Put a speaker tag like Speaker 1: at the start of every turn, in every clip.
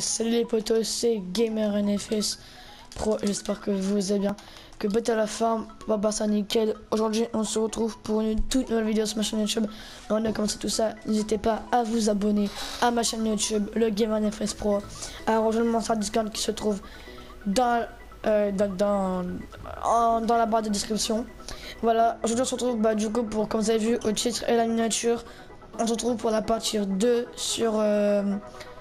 Speaker 1: Salut les potos, c'est Gamer NFS Pro, j'espère que vous allez bien. Que bête à la forme, va ça nickel. Aujourd'hui, on se retrouve pour une toute nouvelle vidéo sur ma chaîne YouTube. Avant de commencer tout ça, n'hésitez pas à vous abonner à ma chaîne YouTube, le Gamer NFS Pro, à rejoindre mon site Discord qui se trouve dans, euh, dans, dans, dans, la barre de description. Voilà, aujourd'hui on se retrouve bah, du coup pour, comme vous avez vu, au titre et la miniature, on se retrouve pour la partie 2 sur... Euh,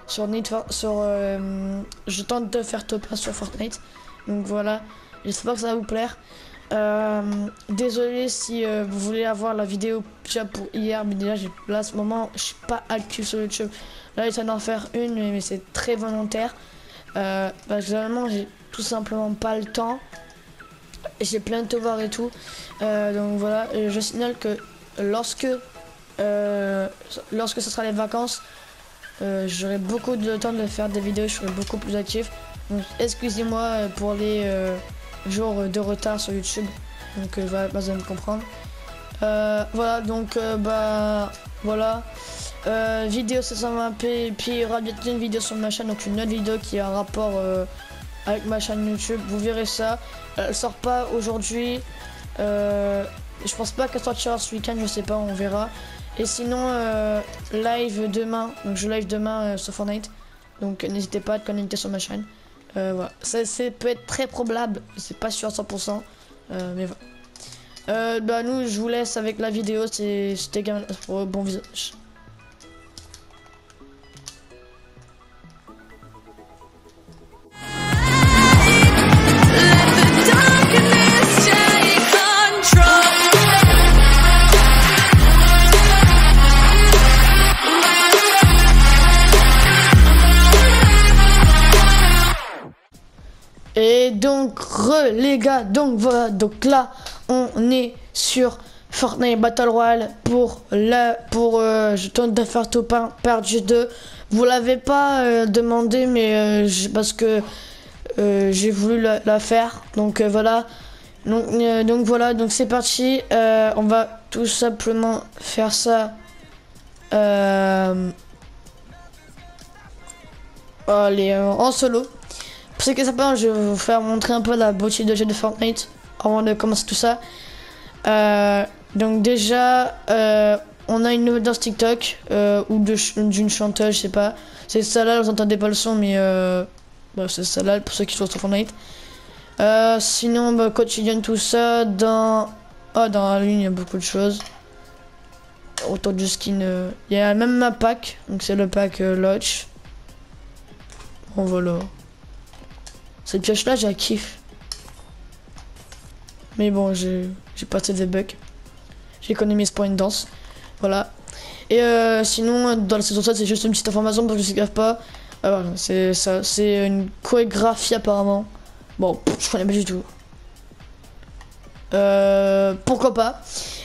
Speaker 1: sur Need sur euh, je tente de faire top 1 sur Fortnite. Donc voilà. J'espère que ça va vous plaire. Euh, désolé si euh, vous voulez avoir la vidéo déjà pour hier mais déjà là à ce moment je suis pas actif sur YouTube. Là j'essaie d'en faire une mais, c'est très volontaire. Parce que généralement j'ai tout simplement pas le temps. J'ai plein de devoirs et tout. Donc voilà. Je signale que lorsque lorsque ce sera les vacances euh, j'aurai beaucoup de temps de faire des vidéos, je serai beaucoup plus actif. Donc excusez-moi euh, pour les euh, jours de retard sur YouTube. Donc voilà, vous allez me comprendre. voilà, donc bah voilà. vidéo 720p et puis il y aura bientôt une vidéo sur ma chaîne, donc une autre vidéo qui a un rapport avec ma chaîne YouTube. Vous verrez ça. Elle sort pas aujourd'hui. je pense pas qu'elle sortira ce week-end, je sais pas, on verra. Et sinon, euh, live demain. Donc je live demain euh, sur Fortnite. Donc n'hésitez pas à être connecté sur ma chaîne. Euh, voilà. Ça, peut être très probable. C'est pas sûr à 100%. mais voilà. bah nous, je vous laisse avec la vidéo. C'était bon visage. Les gars, donc voilà, donc là, on est sur Fortnite Battle Royale pour la pour euh, je tente de faire top 1 perdu 2. Vous l'avez pas euh, demandé mais euh, parce que j'ai voulu la, faire. Donc voilà. Donc voilà, donc c'est parti. on va tout simplement faire ça. allez, en solo. Pour ce que ça peut, je vais vous faire montrer un peu la beauté de jeu de Fortnite avant de commencer tout ça. Euh, donc déjà, euh, on a une nouvelle danse TikTok euh, ou d'une chanteuse, je sais pas. C'est ça là, vous entendez pas le son, mais bah, c'est ça là pour ceux qui sont sur Fortnite. sinon, bah, quotidien tout ça, dans, oh, dans la ligne, il y a beaucoup de choses. Autour du skin, il y a même ma pack, donc c'est le pack Lodge. Bon voilà. Cette pioche là, j'ai kiff. Mais bon, j'ai passé des bugs. J'ai économisé pour une danse. Voilà. Et euh, sinon, dans la saison 7, c'est juste une petite information parce que je ne sais pas. Ah, c'est ça, c'est une chorégraphie apparemment. Bon, je connais pas du tout. Euh, pourquoi pas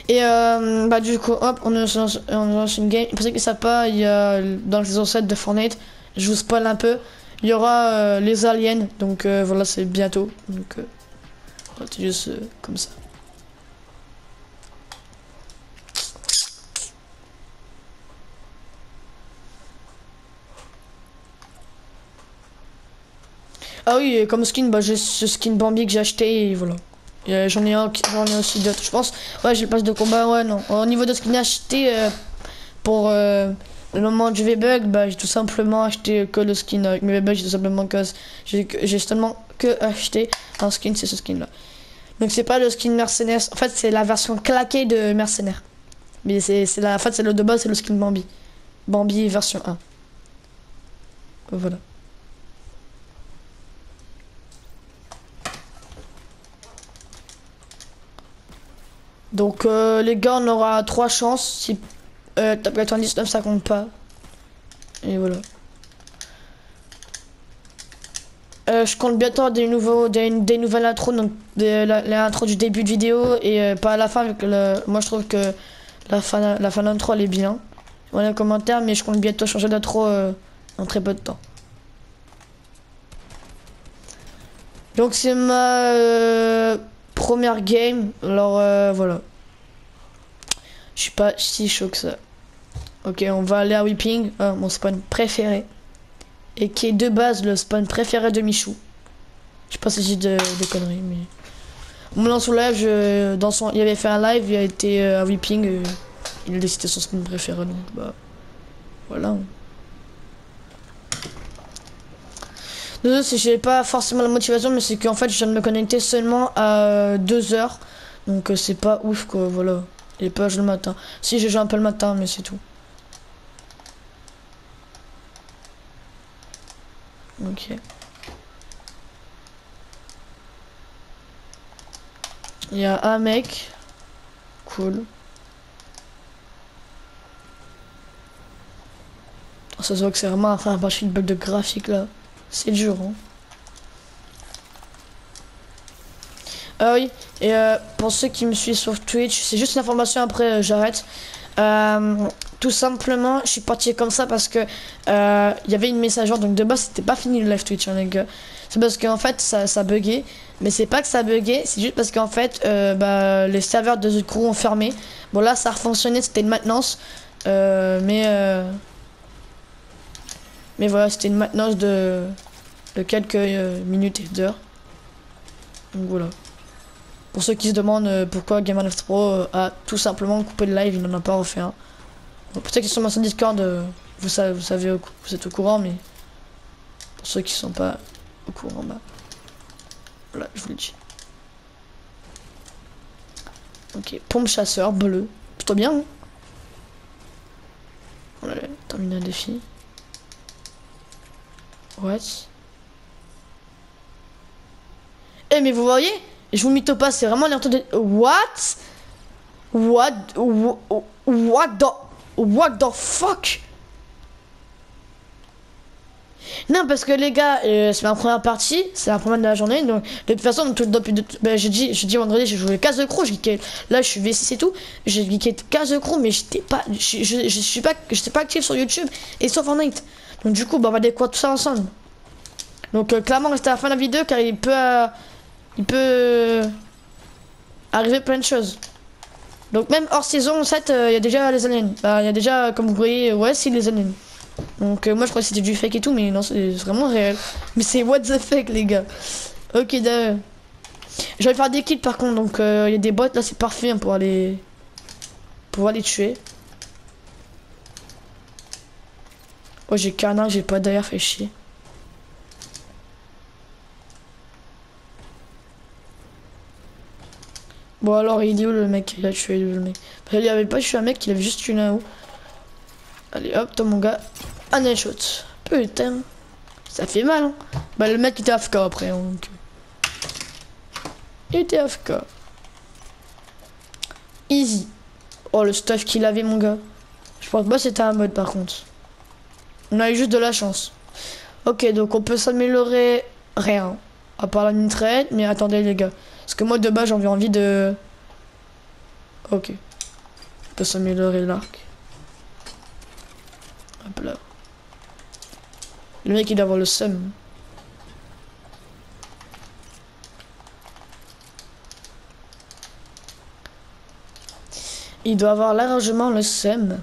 Speaker 1: Et euh, bah du coup, hop, on lance une game. Pour ceux qui ne savent pas, il y a dans la saison 7 de Fortnite, je vous spoil un peu. Il y aura euh, les aliens, donc euh, voilà, c'est bientôt. Donc, euh, c'est juste comme ça. Ah oui, comme skin, bah, j'ai ce skin Bambi que j'ai acheté et voilà. J'en ai, un, j'en ai aussi d'autres, je pense. Ouais, j'ai le passe de combat, ouais, non. Au niveau de skin acheté pour le moment du V-Bug, bah, j'ai tout simplement acheté que le skin avec mes V-Bugs, j'ai tout simplement que j'ai seulement que acheté un skin, c'est ce skin là. Donc c'est pas le skin mercenaire, en fait c'est la version claquée de mercenaire. Mais c'est la en fait c'est le de base, c'est le skin Bambi. Bambi version 1. Voilà. Donc euh, les gars, on aura trois chances si euh, top 99, ça compte pas. Et voilà. Euh, je compte bientôt des nouveaux, des, nouvelles intros, donc l'intro du début de vidéo et euh, pas à la fin. Avec le, moi, je trouve que la fin, la fin d'intro elle est bien. Voilà un commentaire, mais je compte bientôt changer d'intro euh, en très peu de temps. Donc c'est ma euh, première game. Alors voilà. Suis pas si chaud que ça. Ok, on va aller à Whipping, mon spawn préféré. et qui est de base le spawn préféré de Michou. Je sais pas si j'ai de, conneries, mais. On me lance live, dans son, il avait fait un live, il a été euh, à Whipping, euh, il a décidé son spawn préféré, donc bah. Voilà. Désolé si j'ai pas forcément la motivation, mais c'est qu'en fait je viens de me connecter seulement à 2 heures. Donc euh, c'est pas ouf quoi, voilà. Et pas le matin. Si je joue un peu le matin, mais c'est tout. Ok. Il y a un mec. Cool. Ça se voit que c'est vraiment un partie de bug de graphique là. C'est dur. Hein. Ah oui, et euh, pour ceux qui me suivent sur Twitch, c'est juste une information après euh, j'arrête. Euh, tout simplement, je suis parti comme ça parce que il y avait une messagerie, donc de base c'était pas fini le live Twitch hein, les gars. C'est parce qu'en fait ça, ça buguait, mais c'est pas que ça buguait, c'est juste parce qu'en fait bah, les serveurs de The Crew ont fermé. Bon là ça a fonctionné, c'était une maintenance, mais mais voilà, c'était une maintenance de, de quelques minutes et d'heures. Donc voilà. Pour ceux qui se demandent euh, pourquoi Game of Pro euh, a tout simplement coupé le live, il n'en a pas refait un. pour ceux qui sont sur Discord, euh, vous, savez, vous savez, vous êtes au courant, mais pour ceux qui sont pas au courant, bah voilà, je vous le dis. Ok, pompe chasseur bleu, plutôt bien. Hein on a terminé un défi. What? Eh mais vous voyez je vous mytho pas, c'est vraiment l'air de... What? What? What the... What the fuck? Non, parce que les gars, euh, c'est ma première partie, c'est la première de la journée, donc de toute façon, depuis, ben, j'ai dit, j'ai dit vendredi, j'ai joué 15 de crew, là je suis V6 et tout, j'ai geeké 15 de crew, mais j'étais pas, je, je, je, suis pas, j'étais pas actif sur YouTube et sur Fortnite. Donc du coup, bah, on va découvrir tout ça ensemble. Donc euh, clairement, restez à la fin de la vidéo car il peut, euh, il peut arriver plein de choses. Donc même hors saison 7, euh, il y a déjà les aliens. Bah, il y a déjà, comme vous voyez, ouais, c'est les aliens. Donc euh, moi je crois que c'était du fake et tout, mais non, c'est vraiment réel. Mais c'est what the fuck les gars. Ok, d'ailleurs. Je vais faire des kills par contre, donc euh, il y a des bots là, c'est parfait hein, pour aller pour aller tuer. Oh j'ai qu'un j'ai pas d'ailleurs fait chier. Bon alors il est où le mec? Il a tué le mec. Parce qu'il avait pas tué un mec, il avait juste tué un haut. Allez hop, toi mon gars. Un headshot. Putain. Ça fait mal hein. Bah le mec était AFK après hein, donc. Il était AFK. Easy. Oh le stuff qu'il avait mon gars. Je pense pas c'était un mode par contre. On a eu juste de la chance. Ok donc on peut s'améliorer rien. À part la mitraille. Mais attendez les gars. Parce que moi de base j'avais envie de... Ok. On peut s'améliorer l'arc. Hop là. Le mec il doit avoir le seum. Il doit avoir largement le seum.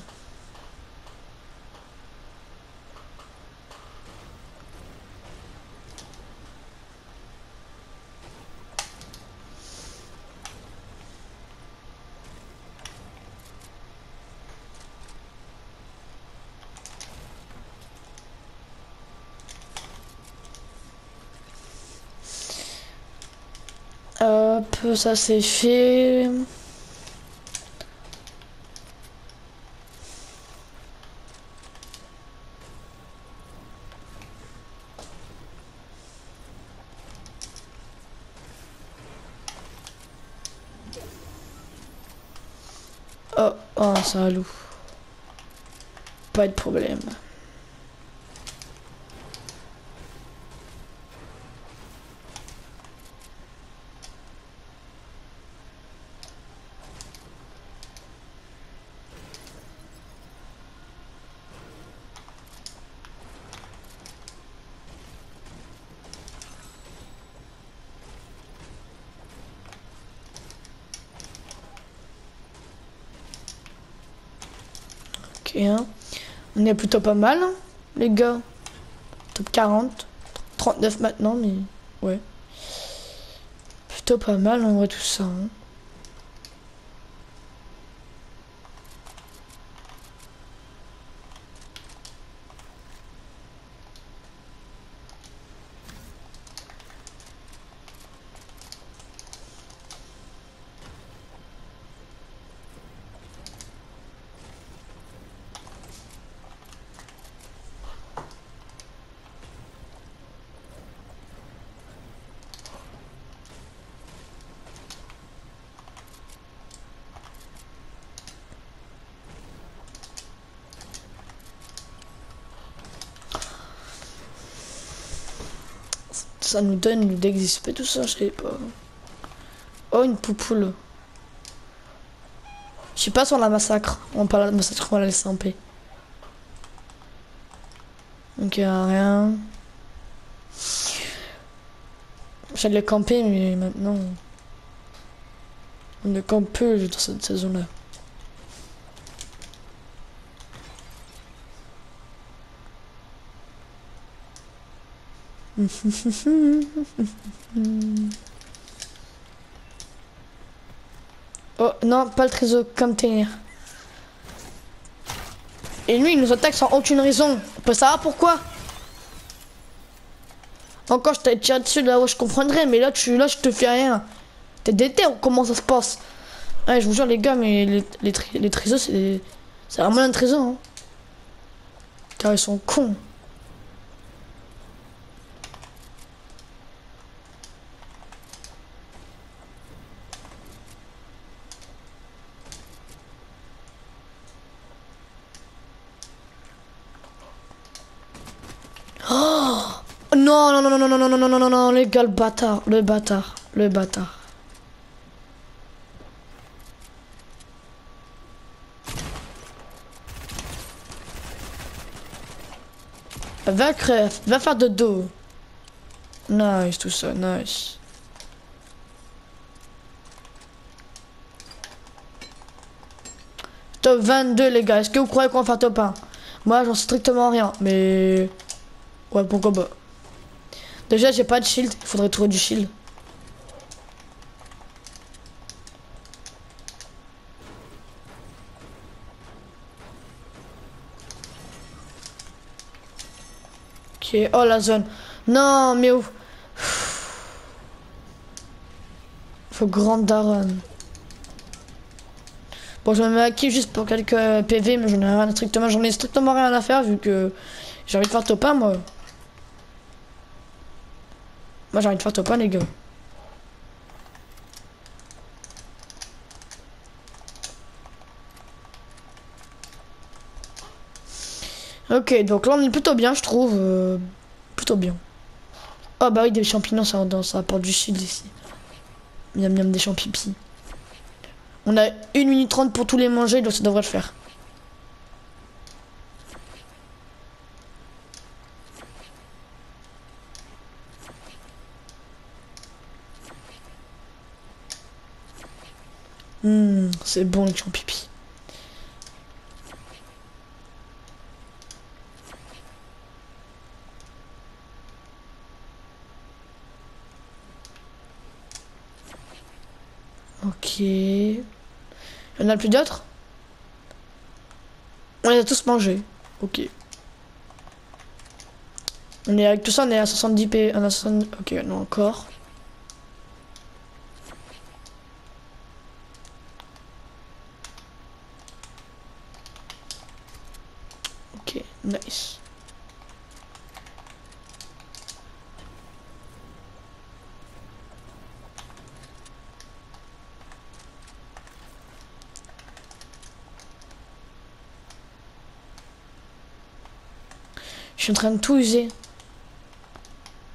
Speaker 1: Ça c'est fait. Oh, oh, ça loup. Pas de problème. On plutôt pas mal, hein, les gars. Top 40. 39 maintenant, mais ouais. Plutôt pas mal en vrai tout ça. Hein. Ça nous donne d'exister tout ça, je sais pas. Oh, une poupoule. Je sais pas si on la massacre. On parle de massacre, on va la laisser en paix. Donc il a rien. J'allais camper, mais maintenant. On ne campe plus dans cette saison-là. Oh non, pas le trésor container. Et lui, il nous attaque sans aucune raison. On peut savoir pourquoi? Encore, je t'avais tiré dessus là où je comprendrais, mais là, tu, là, je te fais rien. T'es déter comment ça se passe? Ouais, je vous jure, les gars, mais les, les, trésors, c'est c'est vraiment un trésor. Hein. Car ils sont cons. Les gars, le bâtard, le bâtard, le bâtard. Va crève, va faire de dos. Nice, tout ça, nice. Top 22 les gars, est-ce que vous croyez qu'on va faire top 1 Moi j'en sais strictement rien, mais... Ouais, pourquoi pas. Déjà, j'ai pas de shield. Il faudrait trouver du shield. Ok, oh la zone. Non, mais où? Faut grande daron. Bon, je me mets acquis juste pour quelques PV, mais j'en ai rien strictement, j'en ai strictement rien à faire vu que j'ai envie de faire top 1 moi. Moi j'ai envie de faire top 1 les gars. Ok, donc là on est plutôt bien, je trouve. Euh, plutôt bien. Oh bah oui, des champignons, ça, ça apporte du sud ici. Miam miam des champignons. On a 1 minute 30 pour tous les manger, donc ça devrait le faire. C'est bon le pipi. Ok. Il y en a plus d'autres? On les a tous mangés. Ok. On est avec tout ça, on est à 70 p. On a 70... Ok, non encore. Nice. Je suis en train de tout user.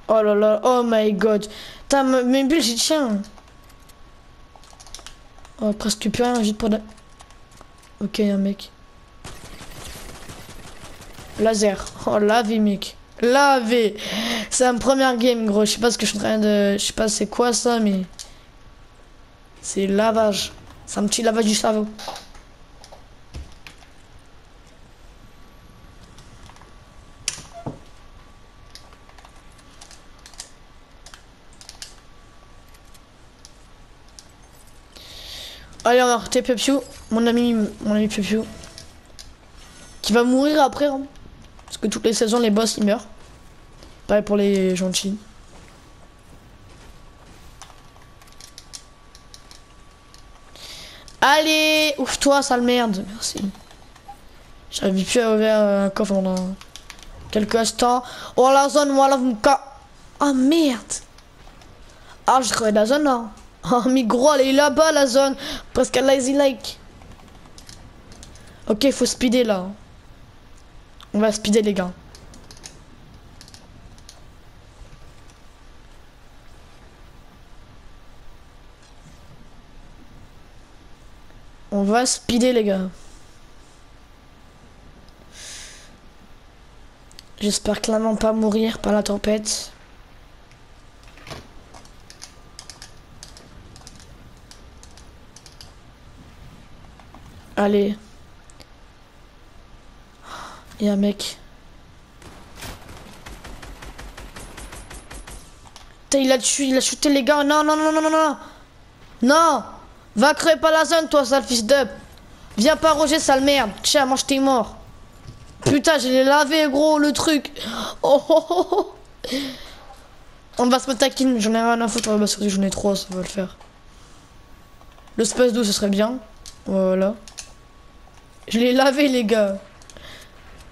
Speaker 1: Oh là là, oh my god. T'as mes bulles, j'y tiens. Oh, presque plus rien, juste pour de... Ok, un mec. Laser. Oh, lavé, mec. Lavé. C'est un premier game, gros. Je sais pas ce que je suis en train de... Je sais pas c'est quoi ça, mais... C'est lavage. C'est un petit lavage du cerveau. Allez, on va arrêter mon ami, mon ami. Qui va mourir après. hein. Parce que toutes les saisons, les boss, ils meurent. Pareil pour les gentils. Allez, ouvre-toi, sale merde. Merci. J'arrive plus à ouvrir un coffre pendant quelques instants. Oh, la zone, voilà, vous me. Ah, merde. Ah, je crevais la zone, là. Oh, mais gros, elle est là-bas, la zone. Presque à lazy like. Ok, faut speeder, là. On va speeder, les gars. On va speeder, les gars. J'espère clairement pas mourir par la tempête. Allez. A un mec. Il a tué, il a shooté les gars. Non, non, non, non, non, non. Non. Va crever pas la zone, toi, sale fils d'up. Viens pas Roger, sale merde. Tiens, mange tes morts. Putain, je l'ai lavé, gros, le truc. Oh, oh, oh, oh. On va se mettre à kill. J'en ai rien à foutre. Bah, j'en ai trois, ça va le faire. Le space 12, ce serait bien. Voilà. Je l'ai lavé, les gars.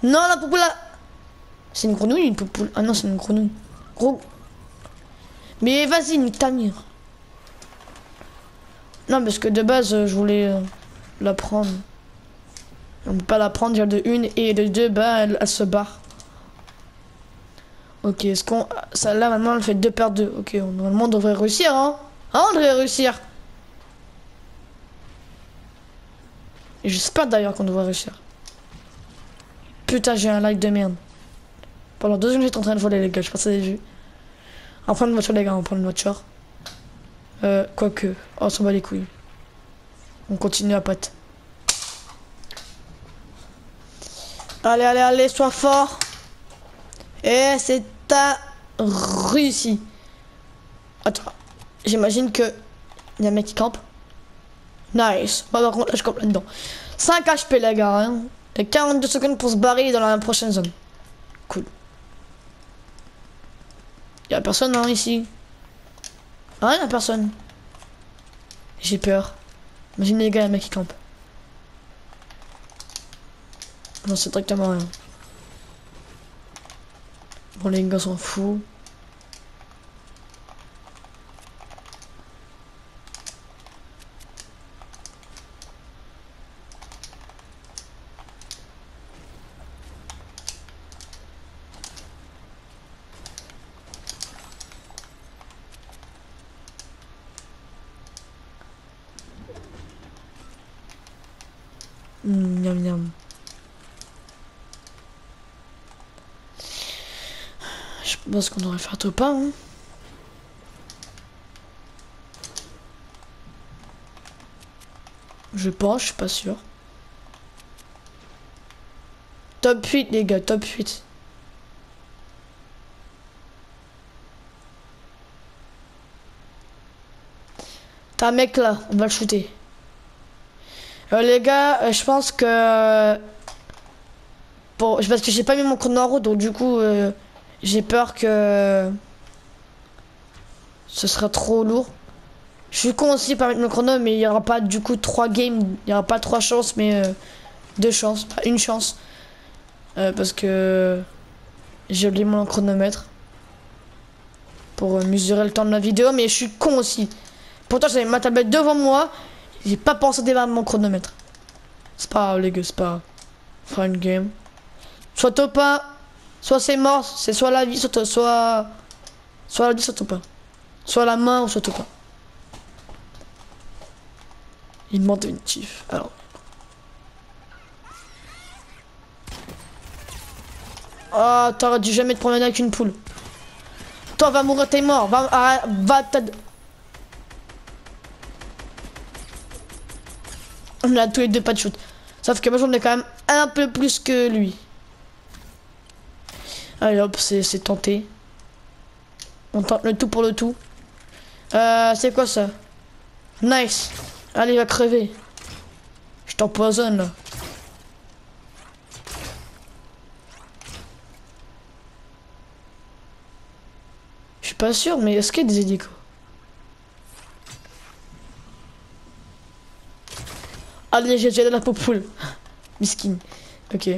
Speaker 1: Non, la poupoule là. C'est une grenouille, une poupoule. Ah non, c'est une grenouille. Gros. Mais vas-y, nique ta mire. Non, parce que de base, je voulais euh, la prendre. On peut pas la prendre déjà de une et de deux, bah elle, elle se barre. Ok, est-ce qu'on. Ça là maintenant elle fait deux paires de. Ok, normalement on devrait réussir, hein Hein, on devrait réussir. Et j'espère d'ailleurs qu'on devrait réussir. Putain, j'ai un like de merde. Pendant deux secondes, j'étais en train de voler, les gars. Je sais pas si vous avez vu. On prend une voiture, les gars. On prend une voiture. Euh, quoique. Oh, on s'en bat les couilles. On continue à patte. Allez, allez, allez, sois fort. Et c'est ta réussi. Attends. J'imagine que. Y a un mec qui campe. Nice. Bah, par contre, là, je campe là-dedans. 5 HP, les gars. Hein. Et 42 secondes pour se barrer dans la prochaine zone. Cool. Y'a personne hein, ici. Ah, y'a personne. J'ai peur. Imagine les gars, un mec qui campe. Non, c'est directement rien. Bon, les gars s'en foutent. Miam miam. Je pense qu'on devrait faire top 1. Hein. Je pense, je suis pas sûr. Top 8 les gars, top 8. T'as un mec là, on va le shooter. Euh, les gars, euh, je pense que... Bon, parce que j'ai pas mis mon chrono en route, donc du coup, euh, j'ai peur que... Ce sera trop lourd. Je suis con aussi par mettre mon chrono, mais il n'y aura pas du coup trois games. Il n'y aura pas trois chances, mais euh, deux chances, pas une chance. Euh, parce que j'ai oublié mon chronomètre. Pour euh, mesurer le temps de la vidéo, mais je suis con aussi. Pourtant, j'avais ma tablette devant moi. J'ai pas pensé démarrer mon chronomètre. C'est pas grave, les gars, c'est pas grave. Une game. Soit top 1, soit c'est mort, c'est soit la vie, soit, soit, soit la vie, soit top 1. Soit la main ou soit top 1. Il demande une tif. Alors. Ah, t'aurais dû jamais te promener avec une poule. Toi, va mourir, t'es mort. Va, va, On a tous les deux pas de shoot. Sauf que moi j'en ai quand même un peu plus que lui. Allez hop, c'est tenté. On tente le tout pour le tout. Euh, c'est quoi ça? Nice. Allez, va crever. Je t'empoisonne là. Je suis pas sûr, mais est-ce qu'il y a des hélicos? Allez, j'ai déjà la poule. Miskin. Ok.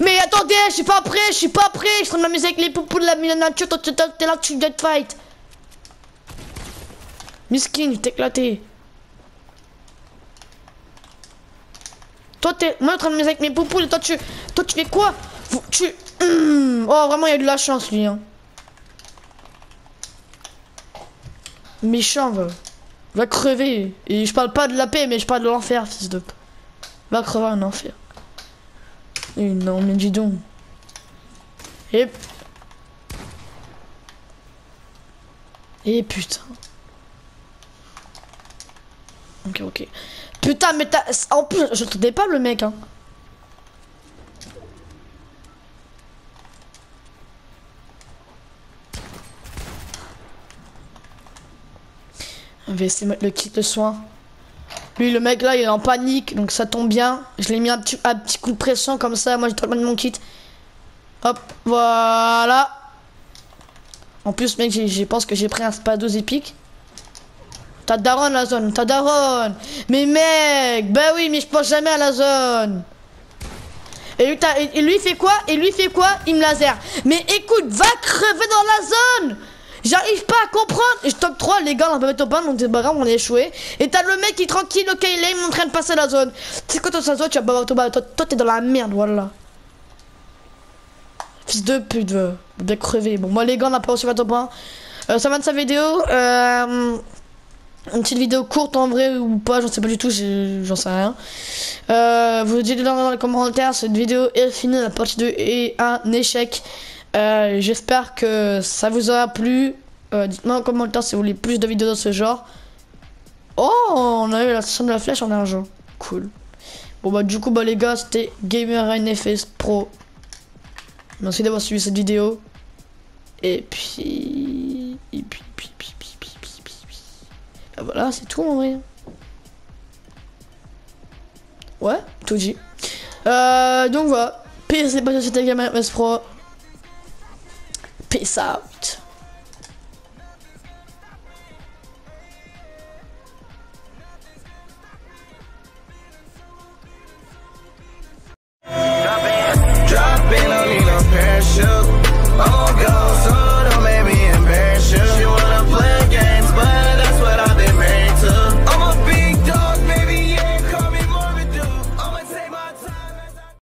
Speaker 1: Mais attendez, je suis pas prêt, je suis pas prêt. Je suis en train de m'amuser avec les poupoules de la nature. Toi, t'es là, tu dead fight. Miskin, t'es éclaté. Toi, t'es. Moi, en train de m'amuser avec mes poupoules toi, tu. Toi, tu fais quoi? Tu. Hmm. Oh, vraiment, il a eu de la chance, lui. Hein. Méchant, va. Va crever. Et je parle pas de la paix, mais je parle de l'enfer, fils de. Va crever en enfer. Et non, mais dis donc. Et. Et putain. Ok, ok. Putain, mais t'as. En plus, je t'entendais pas le mec, hein. On va essayer de mettre le kit de soin. Lui, le mec là, il est en panique, donc ça tombe bien. Je l'ai mis un petit, coup de pression comme ça. Moi, j'ai de mon kit. Hop, voilà. En plus, mec, je pense que j'ai pris un spados épique. T'as daron la zone, t'as daron. Mais mec, bah oui, mais je pense jamais à la zone. Et lui, et lui fait quoi? Et lui fait quoi? Il me laser. Mais écoute, va crever dans la zone J'arrive pas à comprendre. Je top 3, les gars, on va mettre au bain, grave, on est échoué. Et t'as le mec qui est tranquille, ok, il est en train de passer la zone. C'est quoi toi, ça zone, tu vas pas toi, toi t'es dans la merde, voilà. Fils de pute, bien crever. Bon, moi, les gars, on a pas reçu votre point. Euh, ça va de sa vidéo. Euh, une petite vidéo courte en vrai ou pas, j'en sais pas du tout, j'en sais rien. Euh, vous dites dans les commentaires, cette vidéo est finie, la partie 2 est un échec. Euh, j'espère que ça vous aura plu. Euh, dites-moi en commentaire si vous voulez plus de vidéos de ce genre. Oh, on a eu la session de la flèche en argent. Cool. Bon bah du coup bah les gars c'était Gamer NFS Pro. Merci d'avoir suivi cette vidéo. Et puis... Et puis... puis, puis, puis, puis, puis, puis. Bah voilà c'est tout en vrai. Ouais, tout dit. Euh, donc voilà. Peace, c'est pas c'était Gamer NFS Pro. Peace out.